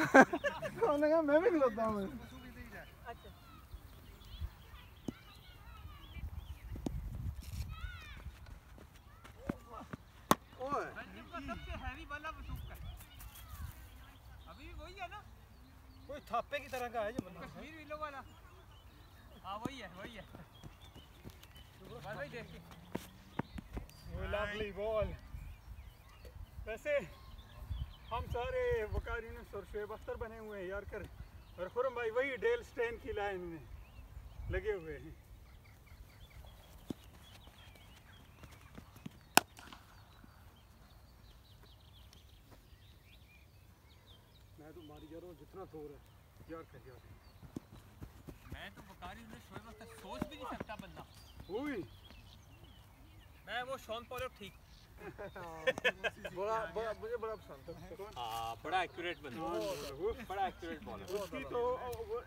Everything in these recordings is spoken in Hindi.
उन्होंने कहा मैं भी खिलाता हूँ ओए। का सबसे हैवी वाला बंदूक अभी भी वही कोई थापे की तरह का है ये कश्मीर विलो वाला। हाँ वही है वही है। भाई देख के वो लवली बॉल वैसे हम सारे वकार यूनिस और शुएब अख्तर बने हुए हैं यार कर। और खुरम भाई वही डेल स्टेन की लाइन में लगे हुए हैं। मैं तो मारी जा रहा हूँ जितना ज़ोर है यार कर यार। मैं तो बकारी उन्हें शोएब अख्तर सोच भी नहीं सकता बंदा। हुई। मैं वो शॉन पॉलक ठीक। बड़ा बड़ा मुझे बड़ा पसंद था हाँ बड़ा एक्यूरेट बंदा। बड़ा एक्यूरेट बॉलर उसकी तो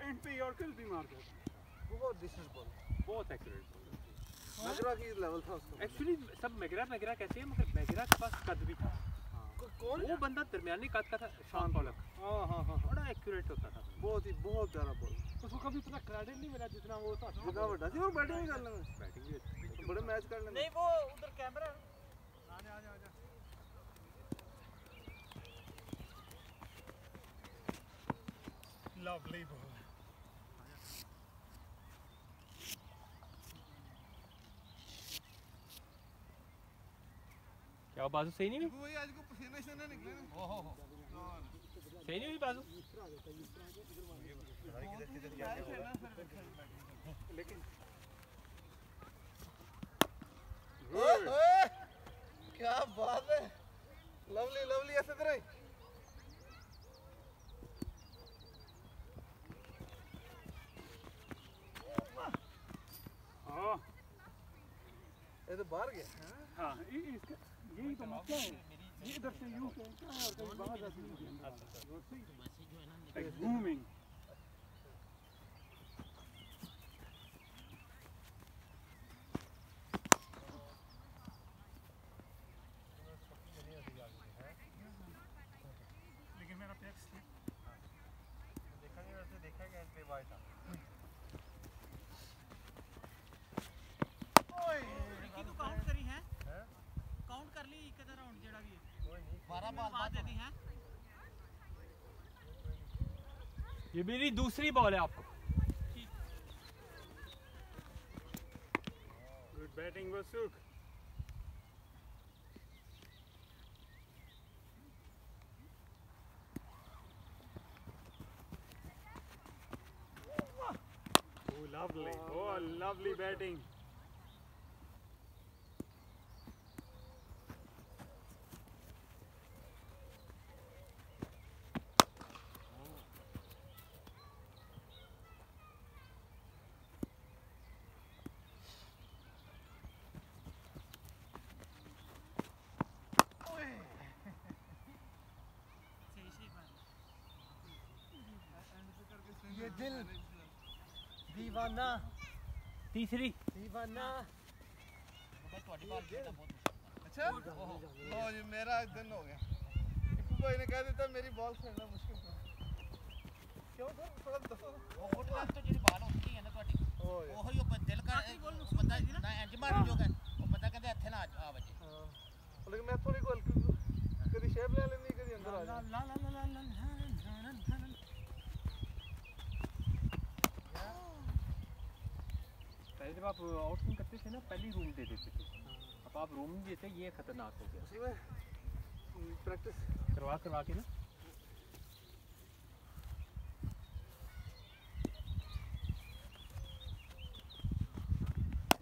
एंड पे यॉर्कर भी मार देता बहुत डिसेंट बॉल बहुत एक्यूरेट बॉलर मैगरा की लेवल था उसका। एक्चुअली सब मैगरा मैगरा कहते हैं? मगर मैगरा के पास कद भी था। कौन? वो बंदा दरमियानी कद का था शॉन पॉलक हाँ हाँ हाँ बड़ा एक्यूरेट होता था। बहुत ही बहुत प्यारा बॉल उसको कभी इतना क्रेडिट नहीं मिला जितना वो था। जितना बड़ा थी। और बैटिंग भी कर लेंगे। बैटिंग भी बड़े मैच कर लेंगे। नहीं वो उधर कैमरा आजा आजा आजा लवली बॉल क्या बाजू सही नहीं हुई? आज को पसीने से ना निकले ना। ओहो सही नहीं हुई बाजू लेकिन क्या बात है? लवली लवली ऐसे तरह ये तो बाहर गया। हाँ ये- इसका यही तो मसला है। ये इधर से यूँ है और कहीं बाहर जाके यूँ खेलता है Like booming. लेकिन मेरा पैर slip देखा नहीं वैसे देखा क्या पे बाय था रिकी तू काउंट करी है काउंट कर ली एक राउंड जेड़ा भी है 12 बॉल बाद दे दी है ये मेरी दूसरी बॉल है आपको batting, Vasuk. Oh, lovely. Oh, lovely batting. सही सही बात ये दिल दीवाना तीसरी दीवाना ਤੁਹਾਡੀ ਬਾਲ ਖੇਡਦਾ ਬਹੁਤ अच्छा लो जी मेरा दिन हो गया इक्कू भाई ने कह दिया मेरी बॉल खेलना मुश्किल था क्यों सर थोड़ा दसो ਉਹ ਫੁੱਟ ਲੱਗ ਤੋਂ ਜਿਹੜੀ ਬਾਲ ਉੱਠਦੀ ਹੈ ਨਾ ਤੁਹਾਡੀ ओ यार ਉਹੀ ਉਹ ਦਿਲ ਕਰ ਉਹ ਬੰਦਾ ਨਾ ਇੰਜ ਮਾਰ ਜੋਗਾ ਉਹ ਬੰਦਾ ਕਹਿੰਦਾ ਇੱਥੇ ਨਾ ਆ ਵਜੇ हाँ। लेकिन मैं थोड़ी गोल कभी शेप ले लेनी कभी अंदर आ जाए ਲਾ ਲਾ ਲਾ ਲਾ ਲਾ पहले जब आप आउटिंग करते थे ना पहले रूम दे देते थे। अब आप रूम देते ये खतरनाक हो गया। प्रैक्टिस करवा करवा के ना।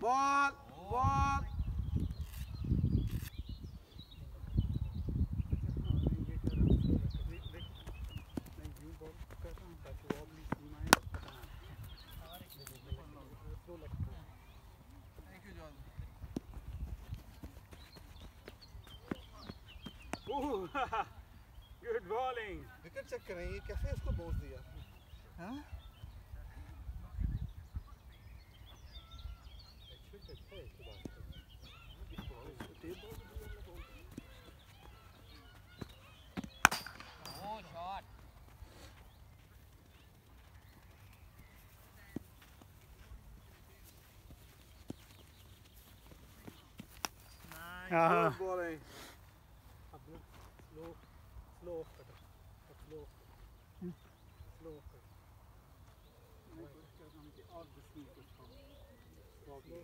Ball ball good bowling wicket check करें ये कैसे इसको बोल दिया हाँ Uh -huh. Good bowling. Slow off cutter slow slow off cutter और जिसमें कुछ हो स्लो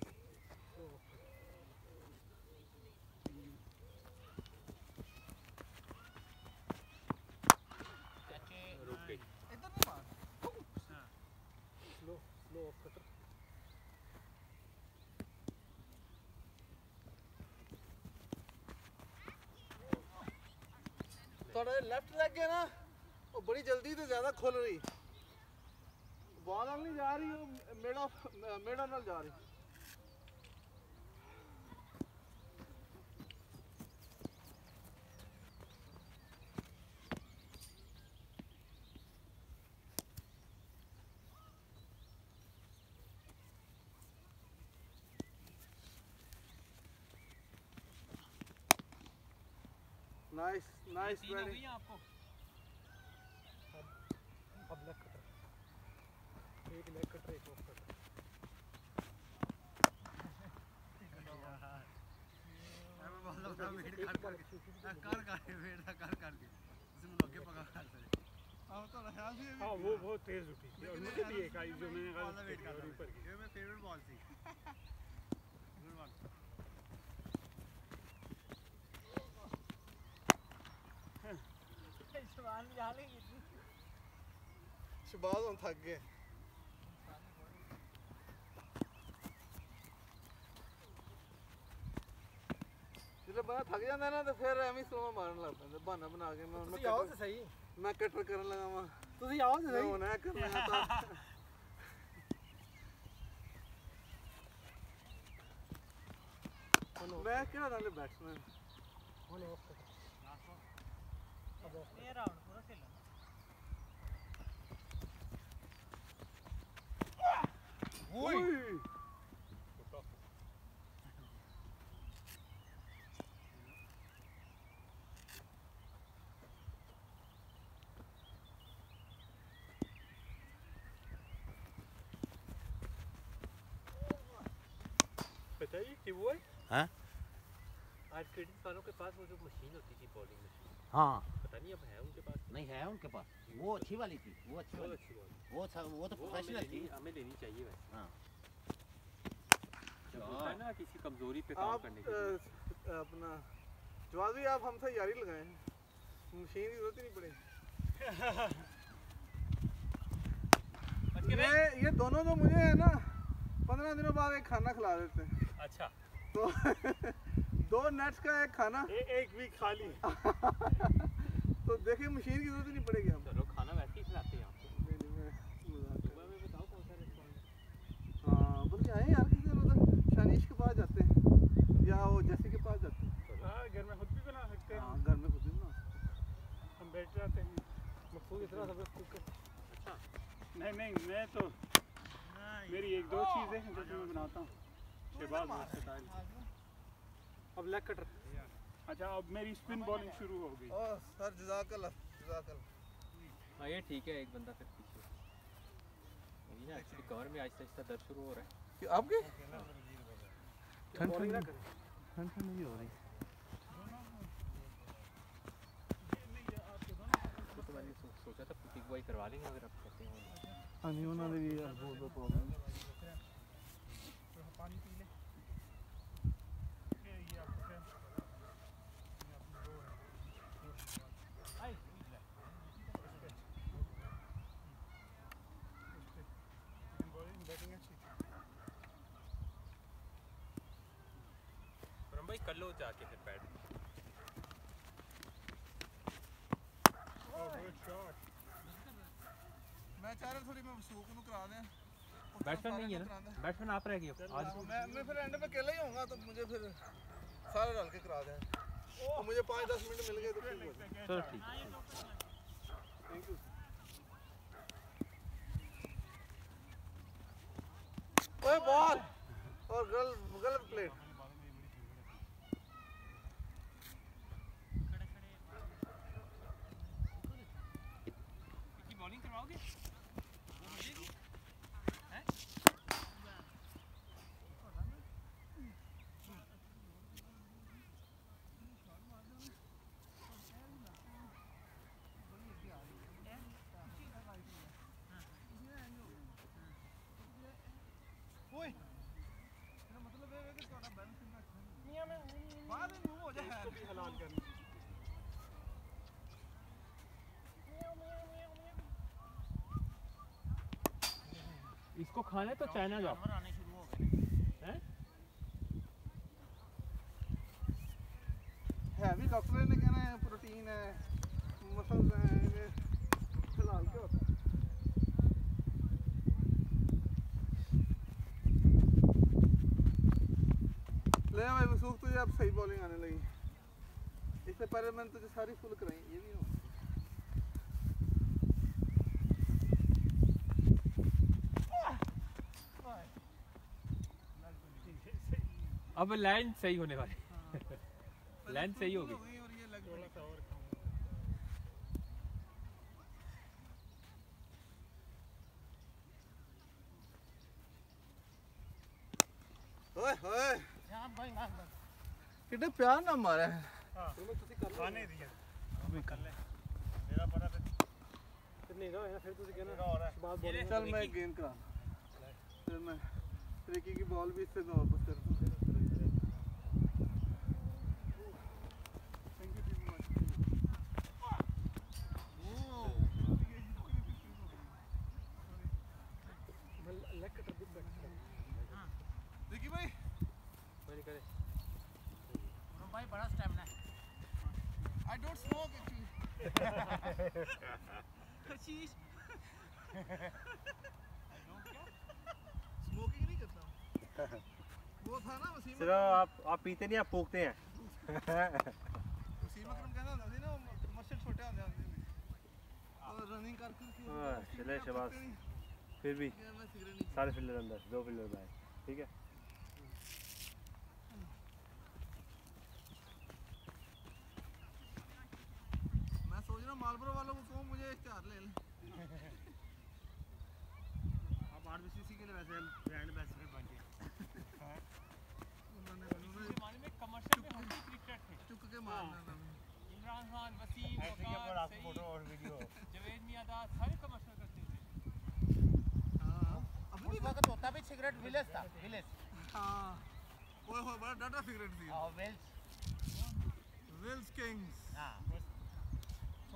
स्लो ऑफ़ कटर चाचे रुक गई इधर नहीं मार स्लो स्लो ऑफ़ कटर थोड़ा लेफ़्ट लग गया ना वो बड़ी जल्दी तो ज़्यादा खुल रही बॉल नहीं जा रही वो मिड ऑफ़ मिड ऑन जा रही नाइस नाइस हो हैं आपको? अब लेग कटर एक लेग कटर एक ऑफ़ कटर कर कर वेट कर। कर के इसमें लगे पकड़ कर अब तो ख्याल से हाँ वो बहुत तेज उठी। और मुझे भी एक आई जो मैंने गलत वेट की कर और ऊपर की। ये मेरी फेवरेट बॉल थी गुड वन शबाज हम थक गए जिसले बंदा थक जाता है ना तो फिर ਐਵੇਂ ਸਲੋਵਾ ਮਾਰਨ ਲੱਗ ਪੈਂਦਾ ਬਹਾਨਾ ਬਣਾ ਕੇ ਮੈਂ ਹੁਣ ਮੈਂ ਤੁਸੀਂ ਆਓ ਤੇ ਕਟਰ ਸਹੀ ਮੈਂ ਕਟਰ ਕਰਨ ਲੱਗਾ ਵਾਂ ਤੁਸੀਂ ਆਓ ਤੇ ਮੈਂ ਸਹੀ ਹੁਣ ਇਹ ਕਰ ਲਿਆ ਤਾਂ ਹੁਣ ਮੈਂ ਕਿਹੜਾ ਨਾਲੇ ਬੈਟਸਮੈਨ ਹੁਣ ऑफ कटर अब ऑफ ਇਹ ਰਾਉਂਡ Ui! कि वो है? हाँ? के पास वो जो मशीन होती थी बॉलिंग मशीन हाँ। पता नहीं अब है उनके पास। नहीं है उनके पास। वो अच्छी वाली थी वो अच्छी वाली। अच्छी वो था वो तो प्रोफेशनल थी। हमें लेनी चाहिए वैसे हाँ। है ना किसी कमज़ोरी पे काम करने के लिए। अपना जवाब भी आप हमसे यारी लगाए। हैं मशीन की ज़रूरत ही नहीं पड़ेगी ये ये दोनों तो मुझे है ना पंद्रह दिनों बाद एक खाना खिला देते हैं। अच्छा। तो दो नेट्स का एक खाना। ए, एक वीक खाली। तो देखिए मशीन की ज़रूरत नहीं पड़ेगी हम चलो खाना वैसे ही खिलाते हैं आपको। नहीं, नहीं, मैं मज़ाक कर सुबह में बताओ कौन सा रेस्टोरेंट रहा हूँ। हाँ बल्कि आए यार किसी दिन उधर के पास जाते हैं। या वो जैसी के पास जाते हैं। हाँ घर में खुद भी बना सकते हैं। हाँ घर में खुद ही बना हम बैठ जाते हैं। मकसूद इतना सब कुक नहीं नहीं मैं तो मेरी एक दो चीज़ें हैं जो मैं बनाता हूँ। शहबाज अब लेग कटर अच्छा अब मेरी स्पिन बॉलिंग शुरू हो गई। ओ सर जजाकल्ला जजाकल्ला हाँ ये ठीक है एक बंदा फिर पीछे। वही ना एक्चुअली कमर में आहिस्ता आहिस्ता दर्द शुरू हो रहा है। कि आपके? ठंड ठंड ठंड ठंड नहीं हो रही। तो सोचा था पिक बॉय करवा लेंगे अगर आप कहते हैं। हाँ नहीं उन्होंने भी यार बहुत प्रॉब्लम बैटिंग अच्छी थी और हम भाई कर लो जाके फिर बैठ। Oh. मैं चाह रहा थोड़ी मैं वसूक ਨੂੰ करा दें। बैट्समैन नहीं है ना? बैट्समैन आप रह गए आज मैं मैं फिर एंड पे अकेला ही होऊँगा तो मुझे फिर सारे डाल के करा दें। तो मुझे 5-10 मिनट मिल गए तो हो चलो ठीक। थैंक यू ओए बॉल! और गलत गलत प्लेट इसको खाना तो चाइना जाओ। जानवर आने शुरू हो गए हैं? है भी डॉक्टर ने कहना है प्रोटीन है मसल्स हैं फ़िलहाल क्या होता है। ले भाई वसूख तुझे अब सही बॉलिंग आने लगी। इससे पहले मैंने तुझे सारी फुल कराई ये भी हो अब लाइन सही होने वाली। लाइन सही होगी। और ये लग थोड़ा सा और खाऊँगा। ओए ओए। यहाँ भाई भाग भाग कितने प्यार ना मारा। है। हाँ खाने दिया। अभी कर ले। मेरा पता नहीं रहा है फिर तुझे कहना। हो रहा है। बात बोल चल मैं गेंद करा फिर मैं। रिकी की बॉल भी इससे दूँ Thank you very much. Leg cutter भी रिकी भाई मैंने करे पूनम भाई बड़ा है। I don't smoke actually smoking नहीं करता वो था ना वसीम सर आप आप पीते नहीं आप पोकते हैं। वसीम अकरम था ना छोटे होते हैं रनिंग चले शबाश। फिर भी। सारे फिल्डर अंदर दो फिल्डर बाहर। ठीक है? सोच रहा मालबरो वालों को कहो मुझे इश्तेहार ले लें। आप आर बी सी सी के लिए वैसे ब्रांड एम्बेसडर बन गए। कमर्शियल में हम क्रिकेट थे चुक के मारना इमरान खान वसीम वकार सईद और वीडियो जवेद मियादाद सारे कमर्शियल करते थे। हाँ। अभी उस वक्त होता भी सिगरेट विलेज था विलेज हाँ। ओए होए बड़ा डाटा सिगरेट थी और वेल्स विल्स किंग्स हाँ।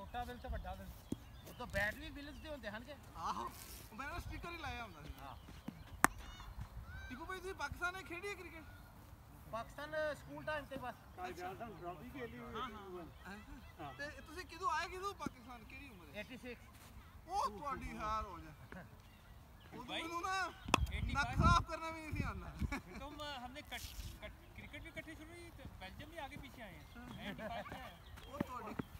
छोटा वेल तो बड़ा वेल वो तो बैट भी विलेज ਦੇ ਹੁੰਦੇ ਹਨ ਕਿ ਆਹੋ ਮੈਂ ਨਾ ਸਟicker ਹੀ ਲਾਇਆ ਹੁੰਦਾ ਸੀ ਹਾਂ ਟਿਕੂ ਭਾਈ ਤੁਸੀਂ ਪਾਕਿਸਤਾਨ ਨੇ ਖੇਡੀ ਹੈ ਕ੍ਰਿਕਟ ਪਾਕਿਸਤਾਨ ਸਕੂਲ ਟਾਈਮ ਤੇ ਬਸ कल जाता हूँ ट्रॉफी के लिए हुई थी वो। ਤੇ ਤੁਸੀਂ ਕਿਦੋਂ ਆਏ ਕਿਦੋਂ ਪਾਕਿਸਤਾਨ ਕਿਹੜੀ ਉਮਰ ਹੈ 86 ਉਹ ਤੁਹਾਡੀ ਹਾਰ ਹੋ ਜਾ ਉਦੋਂ भाई, ਮੈਨੂੰ ਨਾ 85 ਨੱਕ ਸਾਫ਼ ਕਰਨਾ ਵੀ ਨਹੀਂ ਸੀ ਆਉਂਦਾ तुम हमने कट, कट, क्रिकेट भी इकट्ठे शुरू हुई तो बेल्जियम भी आगे पीछे आए हैं 85 में है। ਉਹ ਤੁਹਾਡੀ आप भी 85 में आए हैं ਕਿੰਨੇ ਕਿੰਨੇ ओल्ड हो गए कौन सा मैं ये कह रहा नजर आ रही हूं ओए होए ये वाले साहब आए खेलते हाँ, वो आपके उनके 86 और 85 वो ਤੁਹਾਡੀ ਹਾਰ है मैं तो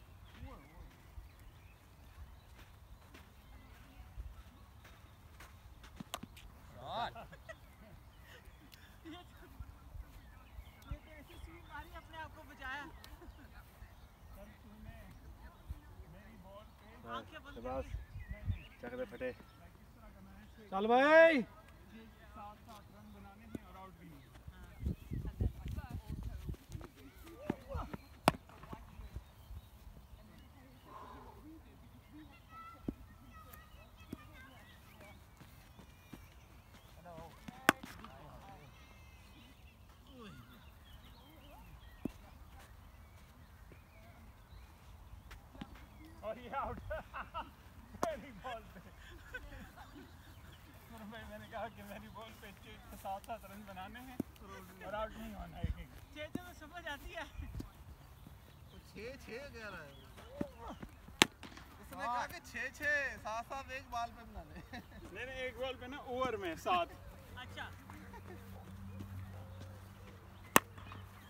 अपने आप को बचाया मेरी बॉल पे आँखें बंद चल भाई सात सात रन बनाने हैं और आउट भी नहीं और ये आउट मेरी बॉल पे और भाई मैंने कहा कि मेरी बॉल पे छः छः सात सात रन बनाने हैं। और आउट नहीं होना है एक चेचे में समझ आती है। वो छः छः कह रहा है। वो। उसने कहा कि छः छः सात सात एक बाल पे बना ले नहीं नहीं एक बॉल पे ना ओवर में सात अच्छा।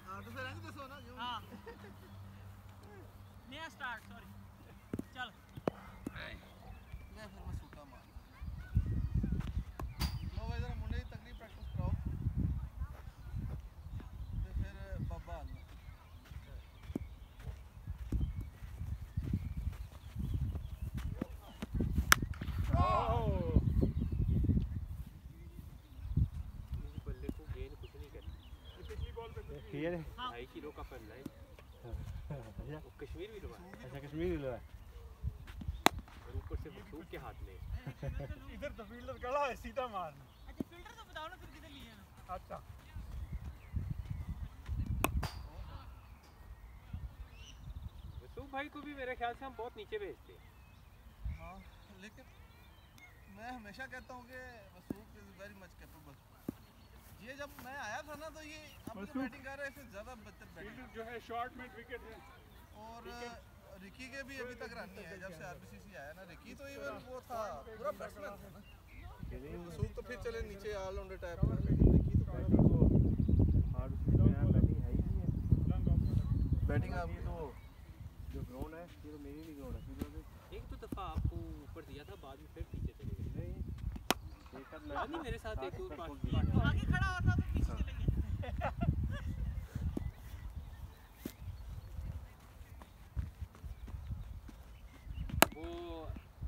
हाँ तो फिर ऐसे दसो ना हाँ। नया स्टार्ट सॉरी चल मैं फिर मैं सूटा मार लो भाई जरा मुंडे की तगड़ी प्रैक्टिस कराओ ते फिर बाबा आना ओह बल्ले को गेंद कुछ नहीं कर ये पिछली बॉल पे किलो का फल है। अच्छा। वो कश्मीर भी लगा है। अच्छा कश्मीरी लो है। और ऊपर से बंदूक के हाथ में। इधर तो फील्डर खड़ा है सीधा मारना अच्छा फ़िल्टर तो बताओ ना फिर किधर लिए ना अच्छा। वसूफ भाई को भी मेरे ख्याल से हम बहुत नीचे भेजते हैं। हाँ लेकिन मैं हमेशा कहता हूँ कि वसूख इज़ वेरी मच कैपेबल ये जब मैं आया था ना तो ये बैटिंग कर रहे थे ज़्यादा बेहतर बैटिंग जो है शॉर्ट मिड विकेट है। और रिकी के भी अभी तक रन नहीं है जब से आरबीसीसी आया ना रिकी तो इवन वो था पूरा बैट्समैन था ना। तो फिर चले नीचे ऑलराउंडर टाइप रिकी तो बैटिंग वो हार्ड स्पीड में यार बैटिंग है ही नहीं है। बैटिंग आप ये तो जो ग्राउंड है ये तो मेरी नहीं ग्राउंड है। एक तो दफ़ा आपको ऊपर दिया था बाद में फिर पीछे नहीं हाँ मेरे साथ एक और आगे खड़ा हुआ था तो पीछे चले गए वो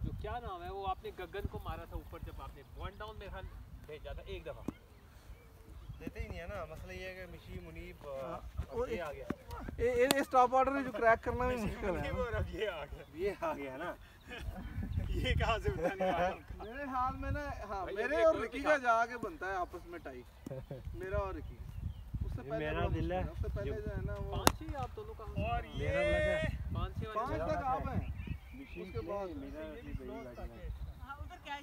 जो क्या नाम है वो आपने गगन को मारा था ऊपर जब आपने वन डाउन में ख्याल भेजा था एक दफ़ा। देते ही नहीं है ना मसला ये है कि मिशी मुनीब वो ये आ गया। ये ये स्टॉप ऑर्डर जो क्रैक करना भी मुश्किल है। और अब ये आ गया। ये आ गया ना। ये कहाँ से बताने मेरे हाल में ना हाँ मेरे और रिकी का जाके बनता है आपस में टाई। मेरा और रिकी। उससे पहले मेरा दिल है। उससे पहले जो है ना वो पाँच छः आप दोनों का और मेरा ये लगा है। पाँच पाँच तक आप हैं। उसके बाद मेरा भी बड़ी close है। हाँ उधर क्या है?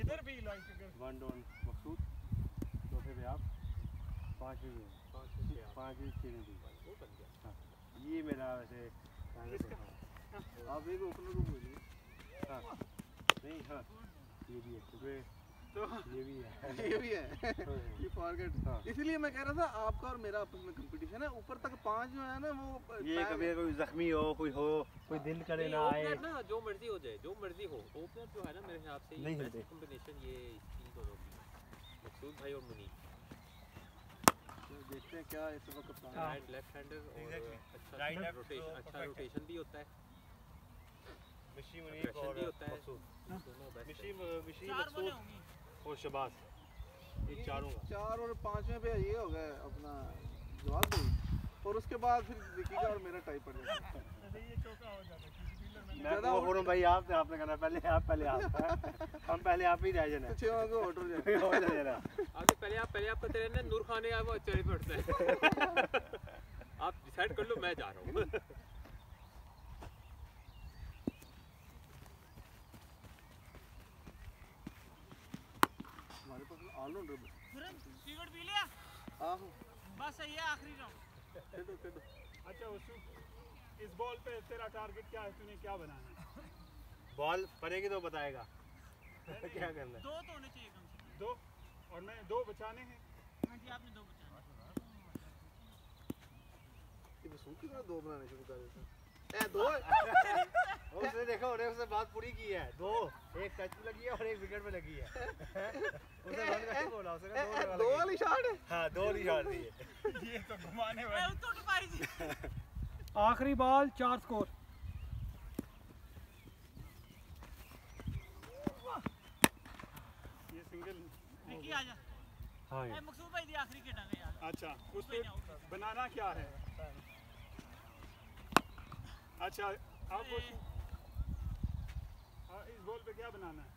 इधर भी लाइक अगर वन मकसूद। चौथे पे आप। पाँच भी पाँच छः आप। पाँच भी भी वो बन गया। ये मेरा वैसे। आप एक ओपनर को बोलिए हाँ नहीं हाँ। ये भी है। तो ये भी है। ये भी है। ये फॉरगेट हाँ। इसलिए मैं कह रहा था आपका और मेरा आपस में कंपटीशन है। ऊपर तक पाँच जो है ना वो ये कभी कोई जख्मी हो कोई हो कोई दिल करे ना आए। ना जो मर्ज़ी हो जाए जो मर्ज़ी हो। ओपनर जो है ना मेरे हिसाब से नहीं होते। बेस्ट कॉम्बिनेशन ये इन दोनों की मकसूद भाई और मुनीब। तो देखते हैं क्या इस वक्त राइट लेफ़्ट हैंडर और अच्छा Right, left रोटेशन तो अच्छा रोटेशन भी होता है। मिशी और है। मिशी मिशी मकसूद। और शबाज। ये चारों चार और पाँचवें पे ये हो गया अपना जवाब दो। और उसके बाद फिर विकी का और मेरा टाइप पड़ जाता है हो है में वो भाई आप आपने कहना पहले आप पहले आप हम पहले आप ही रह जाना। पीछे को ऑर्डर जाए हो जाना आगे पहले आप पहले आप रहना नूर खान है वो चले पड़ता है। आप डिसाइड कर लो मैं जा रहा हूँ। हमारे पास ऑलराउंडर तुरंत सिगरेट पी लिया? आहो। बस सही आखिरी राउंड खेलो खेलो। अच्छा उसू इस बॉल पे तेरा टारगेट क्या है? तूने क्या बनाना है? बॉल पड़ेगी तो बताएगा। क्या करना है? दो तो होने चाहिए कम से कम। दो और मैंने दो बचाने हैं? हाँ जी आपने दो बचाने ये बसूख की दो बनाने शुरू कर देते हैं दो। उसने देखा उन्हें उसने बात पूरी की है। दो एक टच में लगी है और एक विकेट में लगी है। उसने बोला उसने दो लगा दो वाली शॉट है है। हाँ दो ये तो घुमाने वाली। तो टपाई जी आखिरी बॉल चार स्कोर ये सिंगल विकी आ जा हाँ मकसूद भाई दी आखिरी के खेलेंगे यार। अच्छा उस पे बनाना क्या है। अच्छा आप ए, हाँ, इस बॉल पे क्या बनाना है?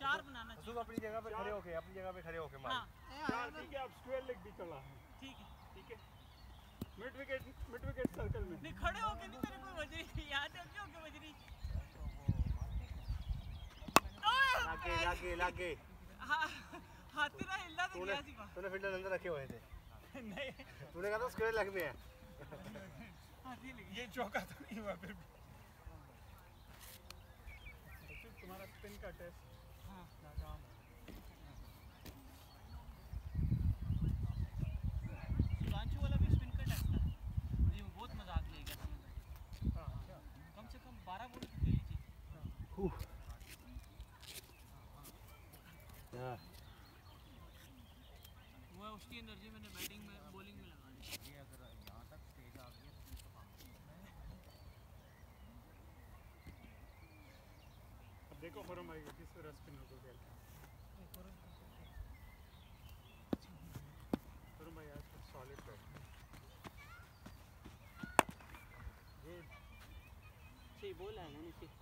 चार बनाना चाहिए अपनी जगह पे खड़े होके अपनी जगह पे खड़े होके मार। हाँ चार ठीक है आप स्क्वायर लेग भी चला है ठीक है। ठीक है? Mid wicket mid wicket circle में। नहीं खड़े होके नहीं मेरे कोई वजरी याद है क्यों के वजरी लागे लागे लागे। हाँ हाथ तेरा हिलना तो गया सी तूने फील्डर अंदर रखे हुए थे। नहीं। तूने कहा था स्क्वायर लेग में है। ये चौका तो नहीं हुआ फिर भी। तुम्हारा स्पिन का टेस्ट हाँ। नाकाम शिवांशु वाला भी स्पिन का टेस्ट था ये बहुत मज़ाक ले गया समझ हाँ हाँ कम से कम 12 बॉल खेली थी हाँ वो उसकी एनर्जी मैंने परमयोगी सुरस्पिनोको बेलका परमया सॉलिड गुड ठीक बोला है ना निश्चित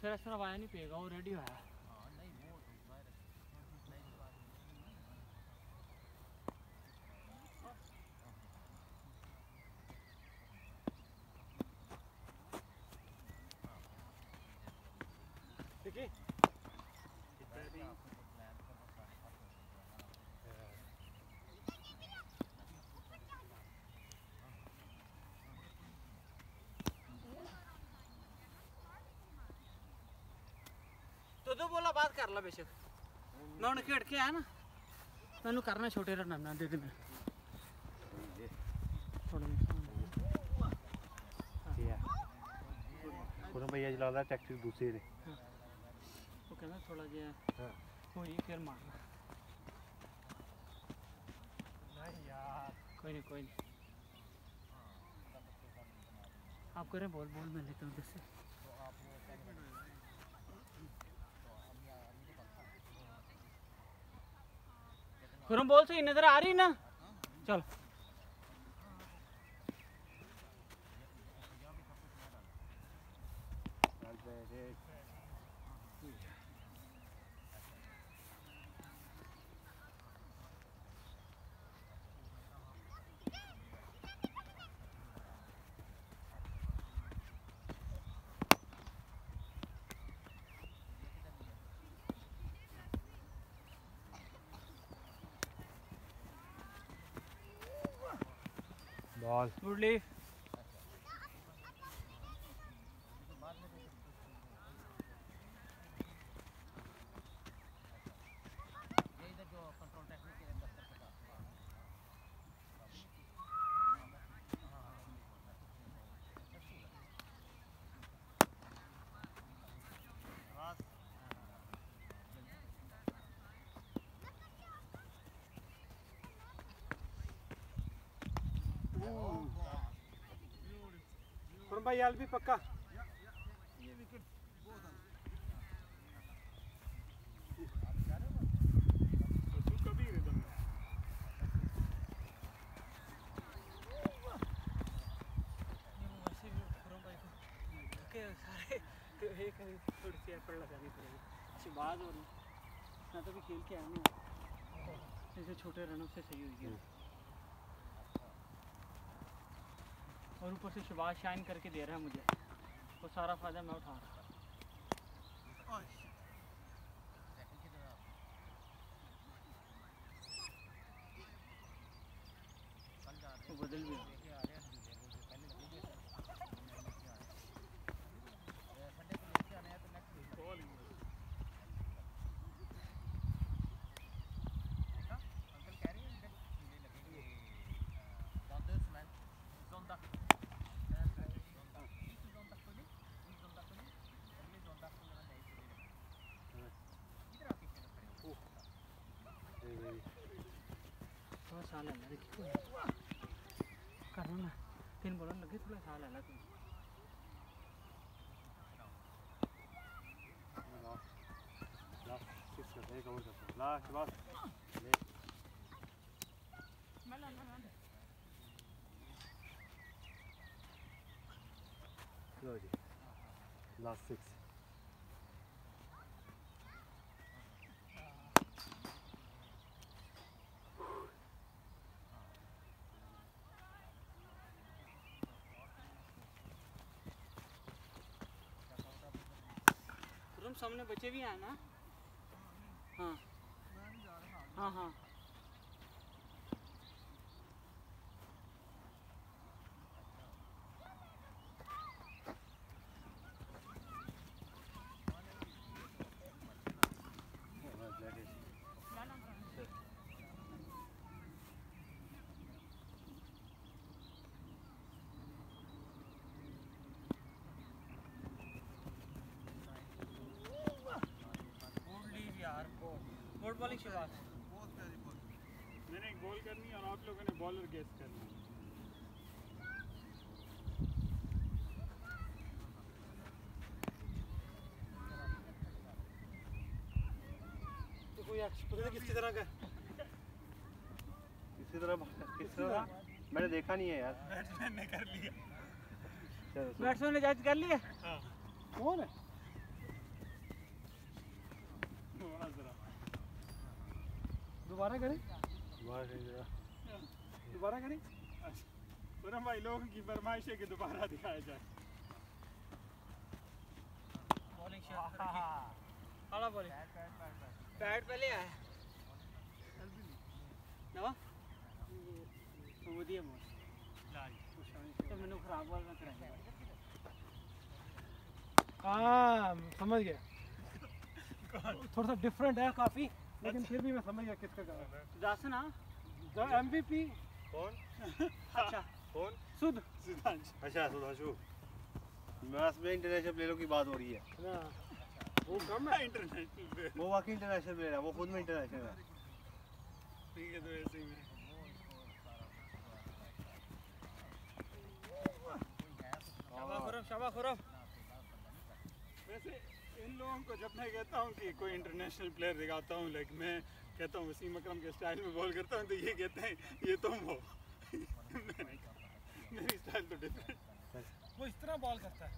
फिर तरह आया नहीं पेगा वो रेडी होया देखिए तो तो बोला बात कर ला बेशक। ना उन्हें खेड़ के आया ना मैंने करना छोटे रहना दे देना। भैया जला ला ट्रैक्टर दूसरे रे हाँ। वो कहना थोड़ा जिया हाँ। कोई फिर मारना यार। कोई नहीं कोई नहीं। आप करें बोल बोल मैं लेता हूँ दूसरे खुरम बोल सही नज़र आ रही ना? चल। बॉल गुड लीव ये इधर जो कंट्रोल टेक्निक के दफ्तर के पास खुरम भाई भी पक्का। के सारे तो एक थोड़ी सी लगानी पड़ेगी शहबाज और ना तो भी खेल के छोटे रनों से सही हुई है और ऊपर से सुबह शाइन करके दे रहा है मुझे। वो सारा फ़ायदा मैं उठा रहा वो थोड़ा साल है ना देखिए करो ना तीन बोलन लगे थोड़ा साल है ना तुम लास्ट सिक्स करते हैं कवर करते हैं लास्ट बस ले लो जी लास्ट सिक्स सामने बचे भी हैं ना? हाँ। हाँ हाँ गुड लीव यार बॉलिंग शिवास बहुत प्यारी बॉल मैंने बॉल करनी और आप लोगों ने बॉलर गेस करना तो किसकी तरह का। किसी तरह किस तरह मैंने देखा नहीं है यार। बैट्समैन ने कर लिया। बैट्समैन ने जज कर लिया? हाँ। कौन है वहाँ जरा दोबारा करें बाहर कहीं जरा। दोबारा करें पूरम भाई लोगों की फरमाइश है कि दोबारा दिखाया जाए बॉलिंग शिवास आला बॉलिंग बैट पहले आया नवा तो ਵਧੀਆ ਮੋਰ तो ਮੈਨੂੰ ਖਰਾਬ ਵਾਲ ਨਾ ਕਰਾਈ हाँ समझ गया थोड़ा सा डिफरेंट है काफी लेकिन अच्छा। फिर भी मैं समझ गया किसका गा रहा है। हाँ। दासना जो एमवीपी कौन? अच्छा। कौन? सुध। सुधांश। अच्छा सुधांशु। मैच में इंटरनेशनल प्लेयरों की बात हो रही है। हाँ। वो कम है। इंटरनेशनल वो वाकई इंटरनेशनल प्लेयर है वो खुद में इंटरनेशनल है। ठीक है तो ऐसे ही। हाँ। शाबाश खुरम शाबाश खुरम। वैसे इन लोगों को जब मैं कहता हूँ कि कोई इंटरनेशनल प्लेयर दिखाता हूँ लाइक मैं कहता हूँ वसीम अकरम के स्टाइल में बॉल करता हूँ तो ये कहते हैं ये तुम हो। मेरी स्टाइल तो डिफरेंट वो इस तरह बॉल करता है।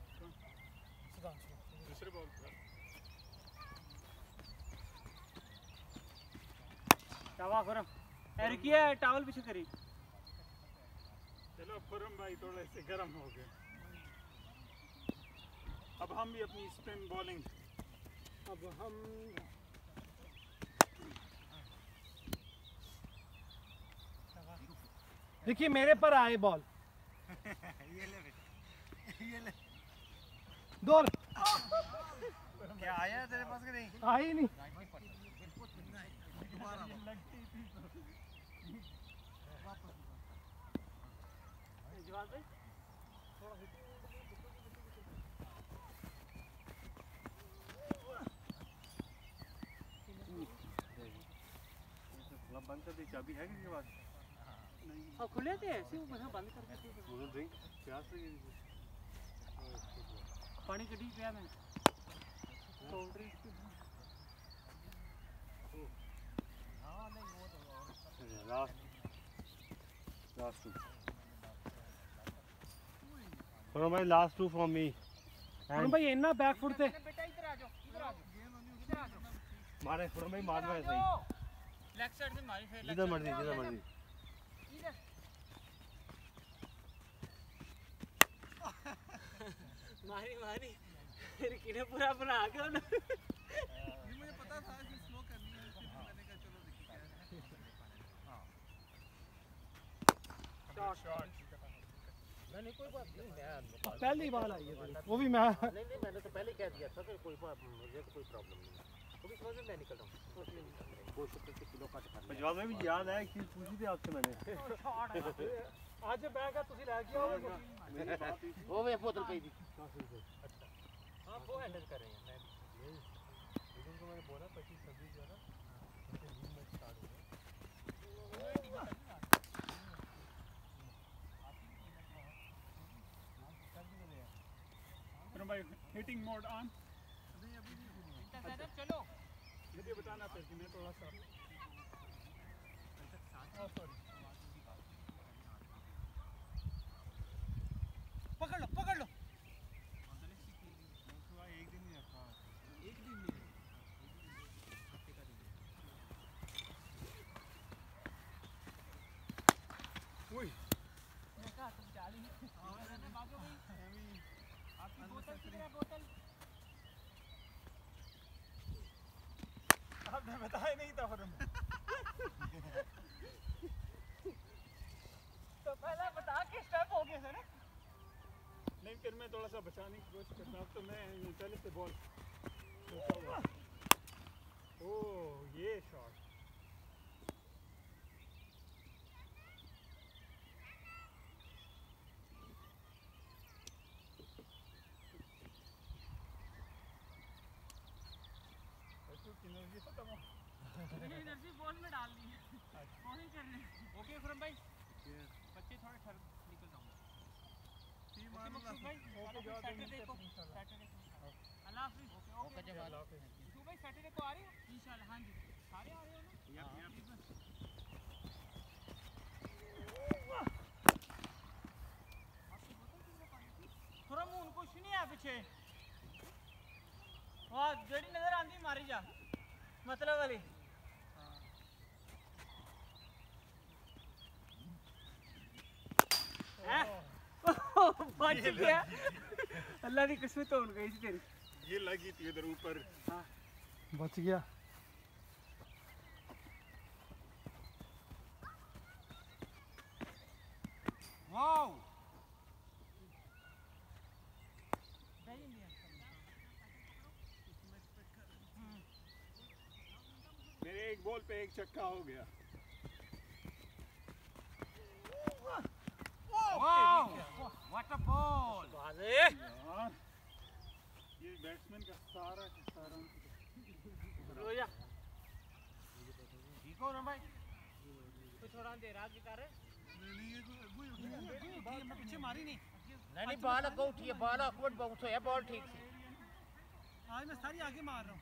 दूसरे बॉल पर। शाबाश खुरम अरे किया टावल पीछे करी। चलो खुरम भाई थोड़े से गर्म हो गए। अब हम भी अपनी स्पिन बॉलिंग अब हम देखिए मेरे पर आए बॉल। ये ले ये ले। दो क्या आया तेरे पास कि नहीं? आई नहीं। जवाब दे क्लब बंद कर दी चाबी है किसी के पास हाँ खुले थे ऐसे वो बस बंद कर देते थे। मुझे ड्रिंक प्यास लगी पानी कटी पिया मैंने cold drink last last to From my last two from me. ਹੁਣ ਭਾਈ ਇੰਨਾ ਬੈਕ ਫੁੱਟ ਤੇ मारे from भाई मारना है सही लेग साइड से मारी फिर जिधर मर्ज़ी जिधर मर्ज़ी। मारी मारी। फिर किने पूरा बना के उन्हें। ये मुझे पता था कि स्लो करनी है फिर मैंने कहा चलो देखिए क्या है। पहली बाल आई है वो भी मैं नहीं नहीं मैंने तो पहले कह दिया था कि कोई बात मुझे तो कोई प्रॉब्लम नहीं है क्योंकि इस वजह से मैं निकल रहा हूँ दो सौ पैंतीस किलो कट कर जवाब में भी याद है एक चीज पूछी थी आपसे मैंने ਅੱਜ ਬੈਗ ਆ ਤੁਸੀਂ ਲੈ ਕੇ ਆਓਗੇ वो वे बोतल पे दी हाँ वो हैंडल कर रहे हैं खुरम भाई हिटिंग मोड ऑन चलो। मुझे बताना फिर मैं थोड़ा सा पकड़ लो पकड़ लो। पता बताया नहीं था खुरम तो पहले बता के स्टेप हो गए थे ना? नहीं फिर मैं थोड़ा सा बचाने की कोशिश करता हूँ तो मैं पहले से बॉल ओ ये शॉट एनर्जी खत्म हो एनर्जी बॉल में डाल दी वही करने ओके खुरम भाई थोड़े ठहर निकल जाऊँगा टीम ओके मकसूद भाई ओके जवाब देंगे सैटरडे को इंशाल्लाह। सैटरडे को अल्लाह हाफिज ओके ओके जमाल मकसूद भाई सैटरडे को आ रहे इंशाल्लाह जी सारे आ रहे ना थोड़ा मुँह कुछ नहीं है, पीछे वाह, जेडी नज़र आंदी मारी जा मतलब वाली बच गया। अल्लाह की किस्मत हो गई थी तेरी ये लगी थी उधर ऊपर। बच गया। वाओ। मेरे एक बॉल पे एक छक्का हो गया। अ बॉल बाजे यार ये बैट्समैन का सारा का सारा रो जा ठीक हो ना भाई तू थोड़ा देर आगे कर पीछे मारी नहीं नहीं नहीं बॉल अगो उठी है, बॉल ऑकवर्ड बाउंस होया बॉल ठीक सी। आज मैं सारी आगे मार रहा हूँ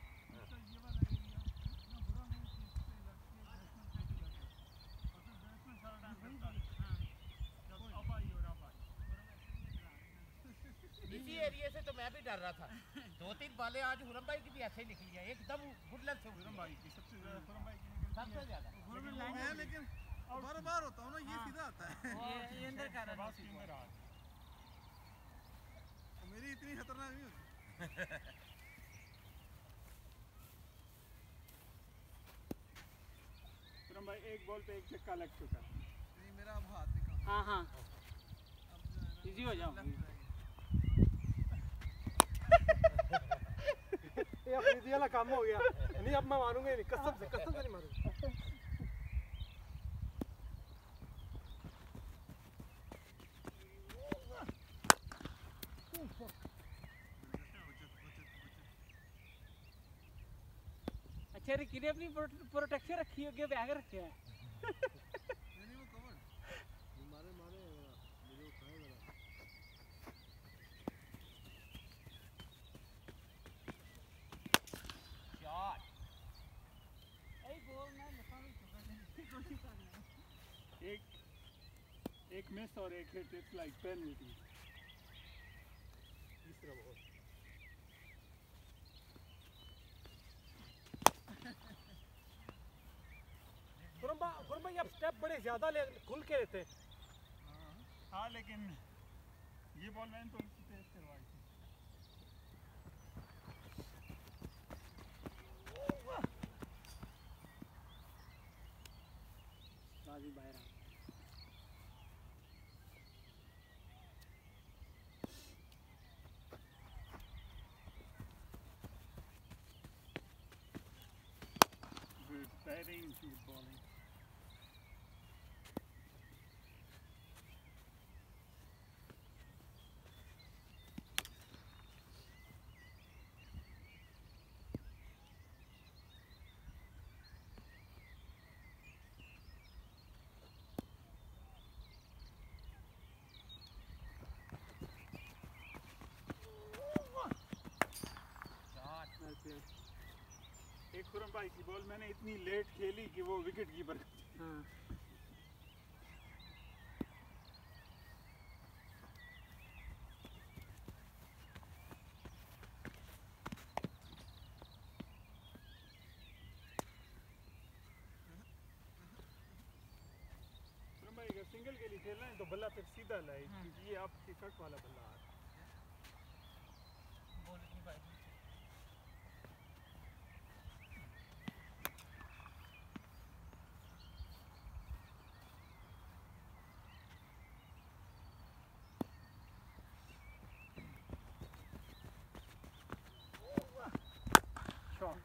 इसी एरिया से तो मैं भी डर रहा था। दो तीन बाले आज हुरम भाई की भी ऐसे ही निकली है एकदम गुड लक से हुरम भाई की सबसे ज़्यादा हुरम भाई की सबसे ज़्यादा। है लेकिन बार बार होता हूँ ना ये सीधा आता है। ये ये अंदर कर रहा के अंदर आ मेरी इतनी खतरनाक नहीं होती। विक्रम भाई एक बॉल पे एक छक्का लग चुका। नहीं मेरा अब हाथ निकाल। हाँ हाँ। है इजी हो जाओ। ये वाला काम हो गया। नहीं, अब मैं मारूँगा नहीं। कसम से कसम से नहीं मारूँगा। अच्छा रिकी ने अपनी प्रोटेक्शन रखी है बैग रखे है नहीं नहीं वो कवर्ड मारे मारे मुझे उठाए जरा शॉट ए बॉल मैं लफा में चुका नहीं कोशिश कर रहा हूँ एक or मिस और एक हिट इट्स लाइक पेनल्टी तीसरा बॉल स्टेप बड़े ज़्यादा ले खुल के रहते हैं। हाँ लेकिन ये बॉल मैंने तो तेज करवाई। savings, you bully. एक खुरम भाई की बॉल मैंने इतनी लेट खेली कि वो विकेट कीपर हाँ। सिंगल के लिए खेलना है तो बल्ला फिर सीधा लाए क्योंकि ये आपकी कट वाला बल्ला आ रहा है बॉल नहीं पाई शॉट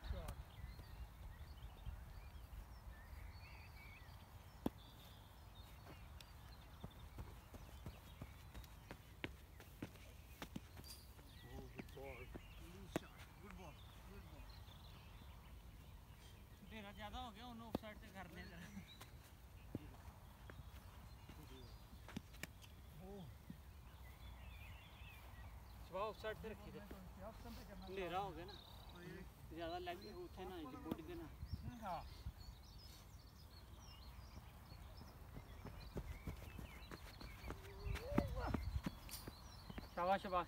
डेरा ज़्यादा हो गया उन्होंने ऑफ़ साइड से घर करने सुबह ऑफ़ साइड से रखी थे अंधेरा हो गया ना ज़्यादा लग उठे ना बॉडी देना हाँ शाबाश शाबाश।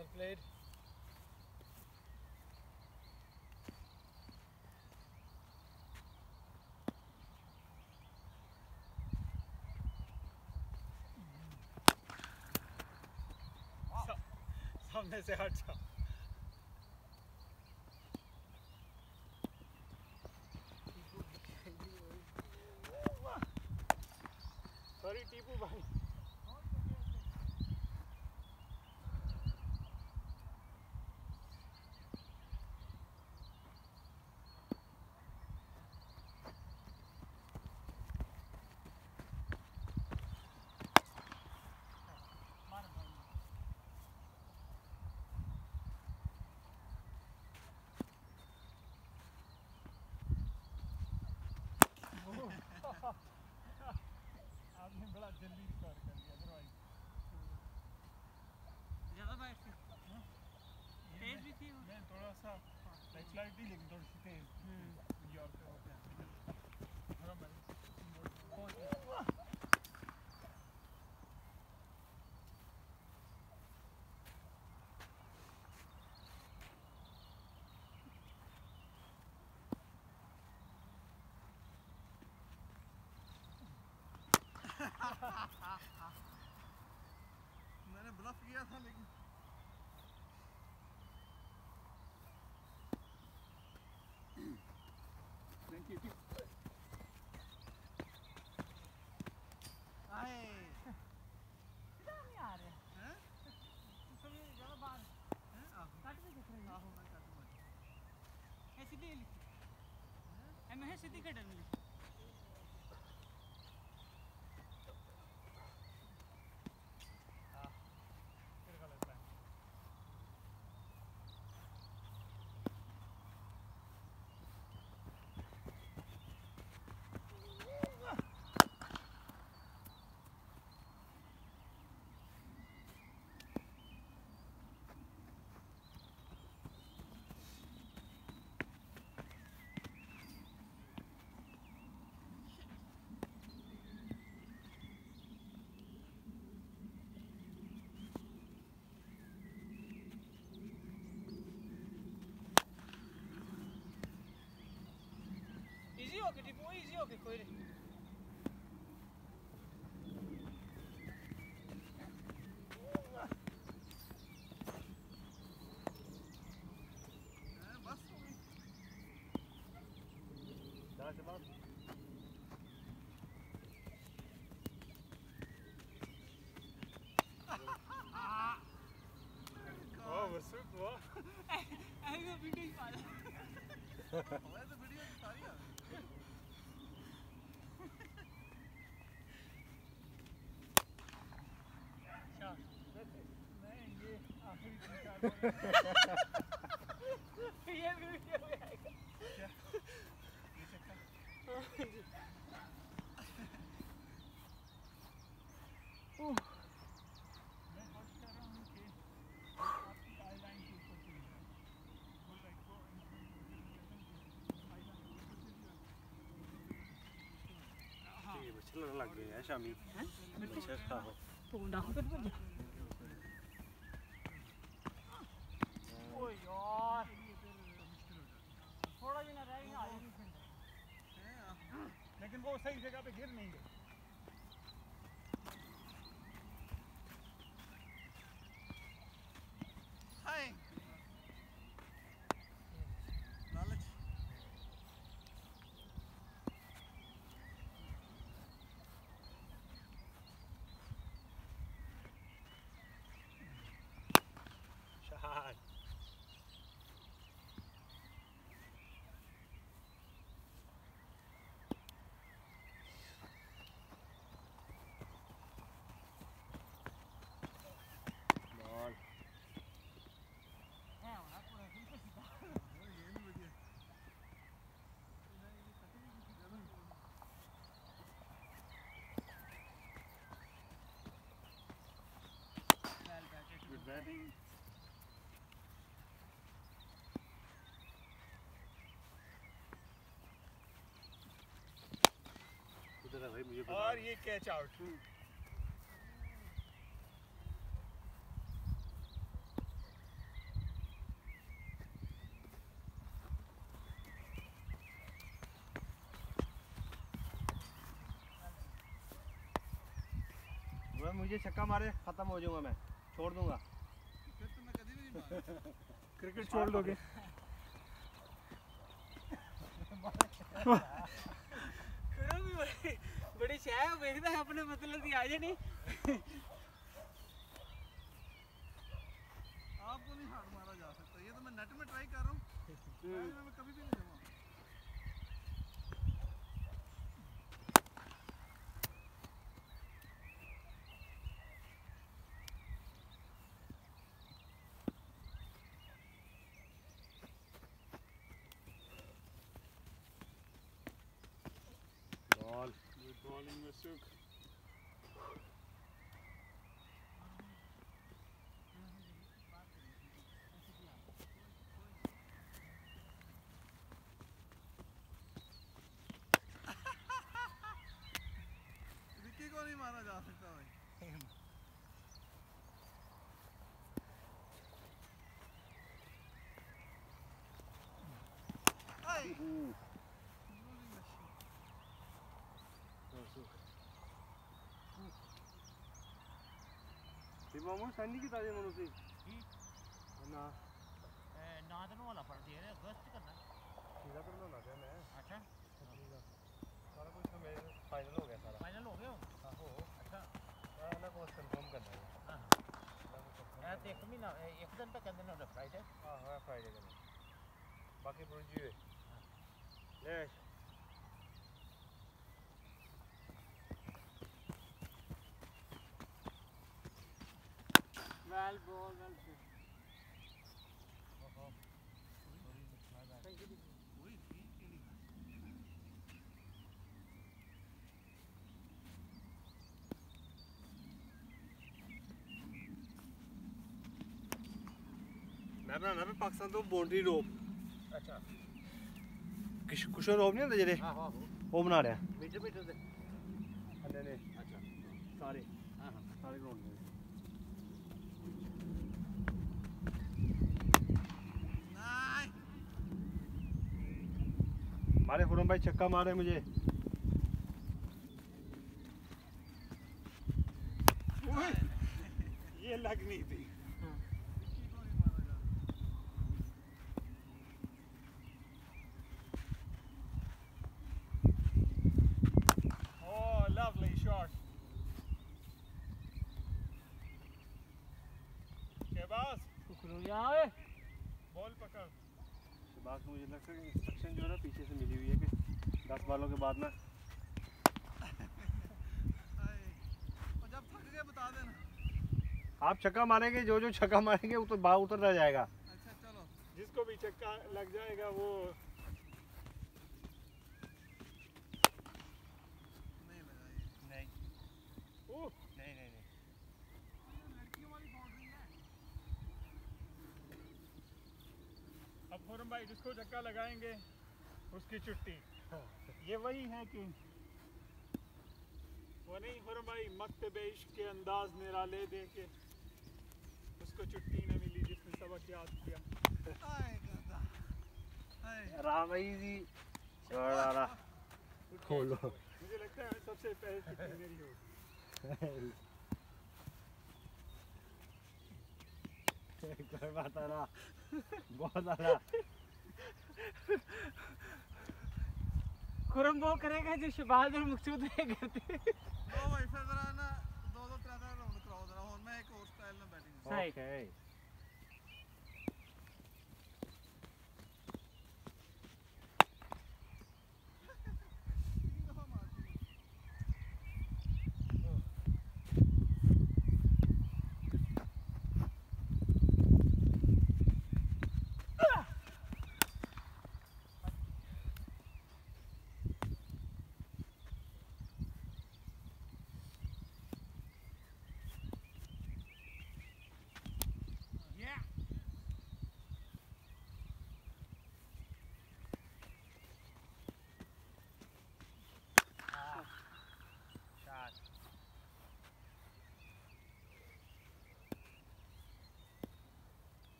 Well played. सामने से हट जाओ। सॉरी टीपू भाई आपने बड़ा जल्दी रिकॉर्ड कर लिया अदरवाइज़ ज़्यादा बैठ थी तेज भी थी मैं थोड़ा सा लाइट लाइट ही लेकिन थोड़ी सी तेज यॉर्क पे होते हैं थोड़ा मैं मैंने ब्लफ किया था लेकिन थैंक यू नहीं आ रहे हैं कभी ज़्यादा बाहर कट भी दिख रही है ऐसी दे ली एम दिखे मिली फिर गलत है इजी हो गई टिप्पू इजी हो गई कोई नहीं बस हो गई वाह वसूख Machilor lagi ya Syami. Machilor. Tunggu dah. जगह पे गिर नहीं गए हाय लालच शान बॉल और ये कैच आउट मुझे छक्का मारे खत्म हो जाऊँगा मैं। छोड़ दूँगा फिर तो मैं कभी भी नहीं मारा क्रिकेट छोड़ दोगे। करो भी बड़ी बड़ी शाय हो देखदा अपने मतलब दी आ जानी आपको नहीं हाथ मारा जा सकता। ये तो मैं नेट में ट्राई कर रहा हूँ। ट्रायल में मैं कभी भी नहीं जाऊँगा ball Good bowling with Suk. Vicky को नहीं मारा जा सकता भाई Ay! ਤੇ İmamoğlu sen niye gidiyorsun onu sen? Ki? Na. ਨਾ। ਤੈਨੂੰ ਵਾਲਾ ਪੜ ਦੇ ਰਿਹਾ ਗਸਤ ਕਰਨਾ। ਸੀਦਾ ਕਰਨਾ ਨਾ ਪਿਆ ਮੈਂ। ਅੱਛਾ। ਸਾਰਾ ਕੁਝ ਤਾਂ ਮੇਰੇ ਫਾਈਨਲ ਹੋ ਗਿਆ ਸਾਰਾ। ਫਾਈਨਲ ਹੋ ਗਿਆ ਆਹੋ। ਅੱਛਾ। ਇਹਨਾਂ ਕੋਲ ਕਨਫਰਮ ਕਰਨਾ ਹੈ ਹਾਂ। ਇਹ ਤੇ ਇੱਕ ਮਹੀਨਾ ਇੱਕ ਦਿਨ ਤਾਂ ਕਹਿੰਦੇ ਨੇ ਫਰਾਈਡੇ ਆਹੋ ਫਰਾਈਡੇ ਕਹਿੰਦੇ ਬਾਕੀ ਪ੍ਰੋਜੀ ਲੈ। ball, well put. मैं बनाना मैं पाकिस्तान तो बाउंड्री रोप अच्छा कुछ कुछ रोप नहीं होता जेडे हां हां वो बना रहे हैं मीटर मीटर दे अंदर ने अच्छा सारे हां हां सारे ग्राउंड में मारे खुरम भाई छक्का मारे मुझे। ये लग नहीं थी Oh, lovely shot. शहबाज खुलो यहाँ ओए बॉल पकड़ बात मुझे लगता है इंस्ट्रक्शन जो है ना पीछे से मिली हुई है कि दस बालों के बाद ना हाय और जब थक गए बता देना आप छक्का मारेंगे जो जो छक्का मारेंगे वो तो बाहर उतर रह जाएगा। अच्छा चलो। जिसको भी चक्का लग जाएगा वो नहीं नहीं। ओह, नहीं नहीं नहीं। लड़कियों वाली बाउंड्री है। अब खुरम भाई जिसको चक्का लगाएँगे उसकी छुट्टी। ये वही है कि वो नहीं खुरम भाई मकतब इश्क के अंदाज निराले दे के। उसको छुट्टी मिली जिसने सबक याद किया। राम जी। छोड़ा खोलो। मुझे लगता है सबसे पहले छुट्टी मेरी होगी। बहुत खुरम वो करेगा जो शबाज और मकसूद नहीं करते। ना Okay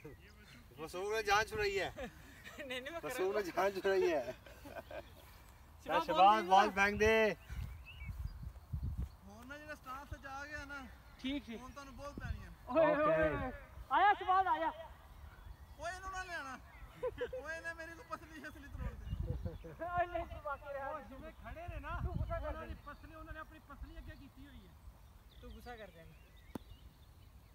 ਨਾਲ ਬੈਟਿੰਗ ਸਹੀ ओके वसूल ने जान छुड़ाई है नहीं नहीं मैं वसूल ने जान छुड़ाई है शबाज शबाज बोल बॉल फेंक दे ਹੁਣ ਨਾ ਜਿਹੜਾ ਸਟਾਰ ਤੇ ਜਾ ਗਿਆ ਨਾ ठीक ठीक ਹੁਣ ਤੁਹਾਨੂੰ ਬਹੁਤ ਪੈਣੀ ਹੈ ओए ओए Okay. ओए आया शबाज आया ਓਏ ਇਹਨੂੰ ਨਾ ਲਿਆਣਾ ਓਏ ਇਹਨੇ ਮੇਰੀ ਨੂੰ ਪਸਲੀ ਛਸਲੀ ਤੋੜ ਦਿੱਤੀ ओए नहीं बाकी रहा ਜਿਵੇਂ ਖੜੇ ਨੇ ਨਾ तू गुस्सा कर ਉਹਨਾਂ ਦੀ देना ਪਸਲੀ ਉਹਨਾਂ ਨੇ ਆਪਣੀ ਪਸਲੀ ਅੱਗੇ ਕੀਤੀ ਹੋਈ ਹੈ तू गुस्सा कर देना ਉਹ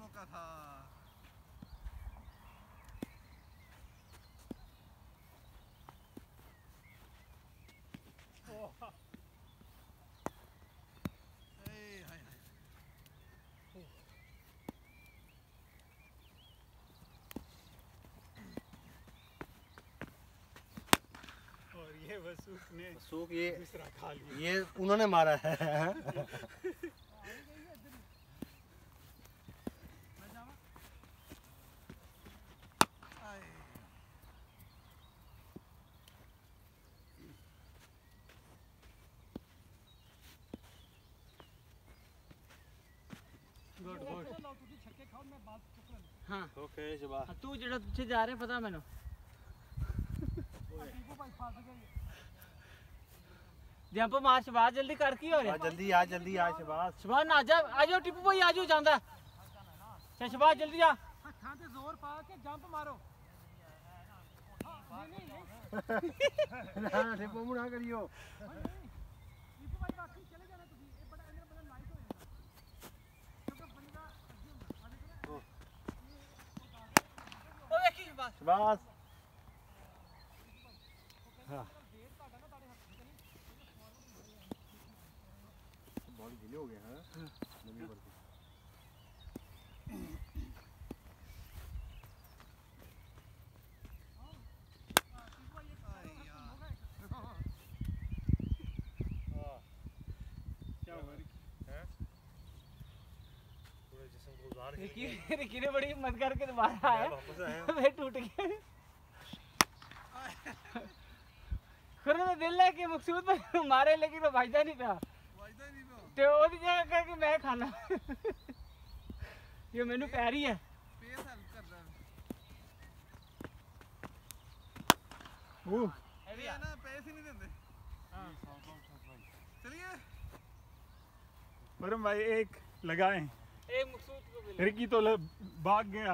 मौका था ये वसूख ने वसूख ये दूसरा खा लिया ये उन्होंने मारा है ओके शबाज हाँ, तू जेड़ा पीछे जा रहे पता मैंने ਟੀਪੂ ਭਾਈ ਫਸ ਗਏ जंप मार शबाज जल्दी कर की हो आ रहा जल्दी आ जल्दी आ शबाज शबाज ना जा आ जाओ टिप्पू भाई आ जाओ जांदा चल शबाज जल्दी जा ਹੱਥਾਂ ਤੇ ਜ਼ੋਰ ਪਾ ਕੇ ਜੰਪ ਮਾਰੋ ਹਾਂ, ਨਹੀਂ ਨਹੀਂ ਨਹੀਂ ना ठेपो मुड़ा करियो शबाज शबाज बॉल ढीले हो गए हैं नमी पर आए यार। क्या हुआ रिकी? पूरे जिस्म को उतार के बड़ी हिम्मत करके दोबारा आया। टूट गया। तो दिल है कि मकसूद मारे लेकिन तो तो वो नहीं पा ते ओदी जगह करके मैं खाना। ये मेनू प्यार ही। है। पैसे नहीं देते। चलिए। भाई एक लगाएँ। ਇਹ ਮਕਸੂਦ ਕੋ ਮਿਲੇ रिकी तो ल- भाग गया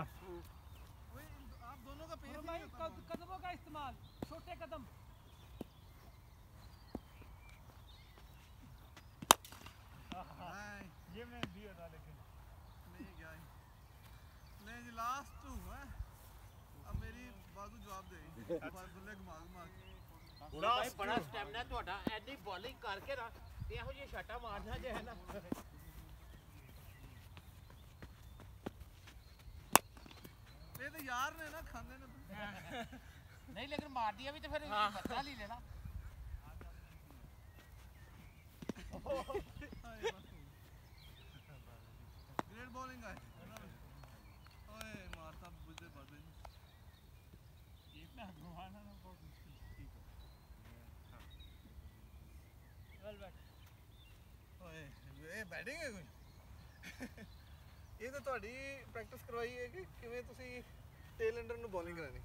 ओए आप दोनों का पेस ही भाई नहीं होता कद, कदमों का इस्तेमाल छोटे कदम हाय ये मैं दिया था लेकिन नहीं गया ही। नहीं जी लास्ट टू है अब मेरी बाजू जवाब दे बुल्ले घुमा घुमा के ਹੁਰਮ ਭਾਈ ਬੜਾ ਸਟੈਮਨਾ ਤੁਹਾਡਾ ਐਨੀ ਬੋਲਿੰਗ ਕਰਕੇ ਨਾ ਤੇ ਇਹੋ ਜਿਹੀ ਸ਼ਾਟਾਂ ਮਾਰਨਾ ਜੇ ਹੈ ਨਾ ਇਹ ਤਾਂ ਯਾਰ ਨੇ ਨਾ ਖਾਂਦੇ ਨੇ ਨਹੀਂ ਲੇਕਿਨ ਮਾਰਦੀਆਂ ਵੀ ਤੇ ਫਿਰ ਬੱਚਾ ਲਈ ਲੈਣਾ ग्रेट बॉलिंग है ओए मारता बुझे बादे इतना घुमाना ना बहुत मुश्किल ठीक है ਵੈਲ ਬੈਟ ਓਏ ਇਹ ਬੈਟਿੰਗ ਹੈ ਕੋਈ ਇਹ ਤਾਂ ਤੁਹਾਡੀ ਪ੍ਰੈਕਟਿਸ ਕਰਵਾਈ ਹੈ ਕਿ ਕਿਵੇਂ ਤੁਸੀਂ ਟੇਲ ਐਂਡਰ ਨੂੰ ਬੋਲਿੰਗ ਕਰਾਣੀ